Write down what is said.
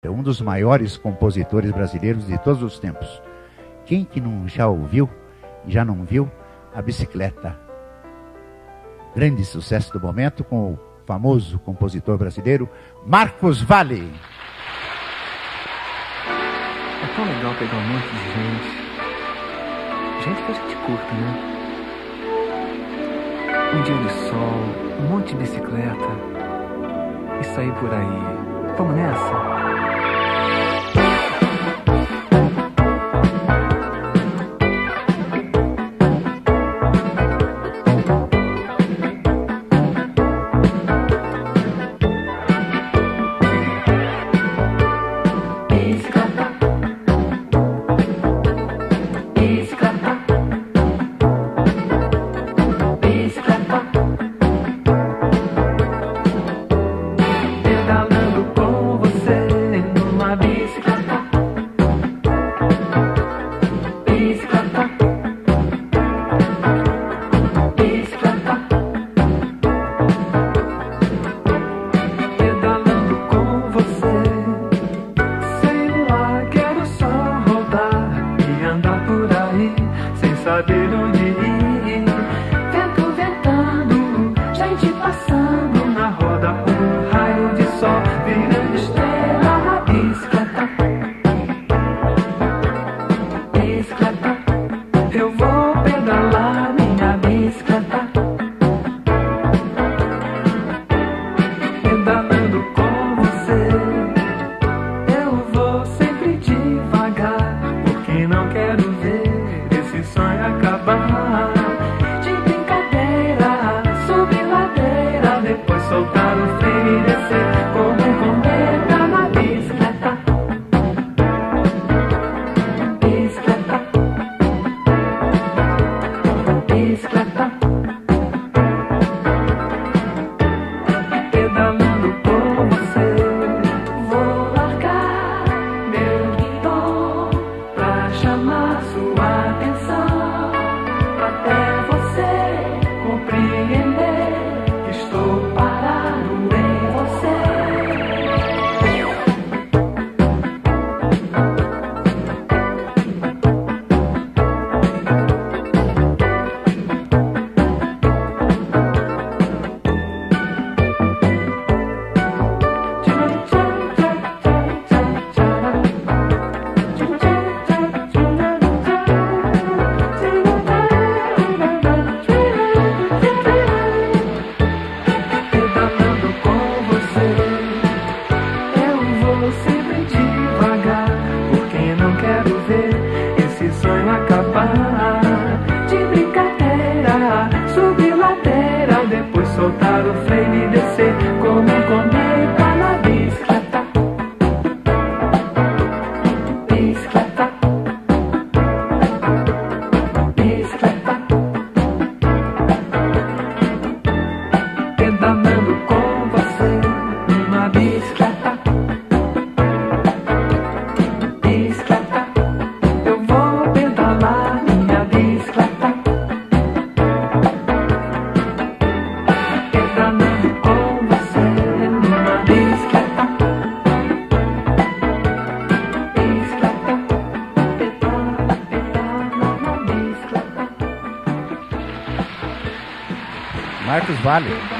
É um dos maiores compositores brasileiros de todos os tempos. Quem que não já ouviu, já não viu, a bicicleta? Grande sucesso do momento com o famoso compositor brasileiro Marcos Valle. É tão legal pegar um monte de gente. Gente que a gente curta, né? Um dia de sol, um monte de bicicleta e sair por aí. Vamos nessa? Vento ventando, gente passando na roda, um raio de sol virando estrela, bicicleta, bicicleta. Eu vou pedalar. Marcos Vale.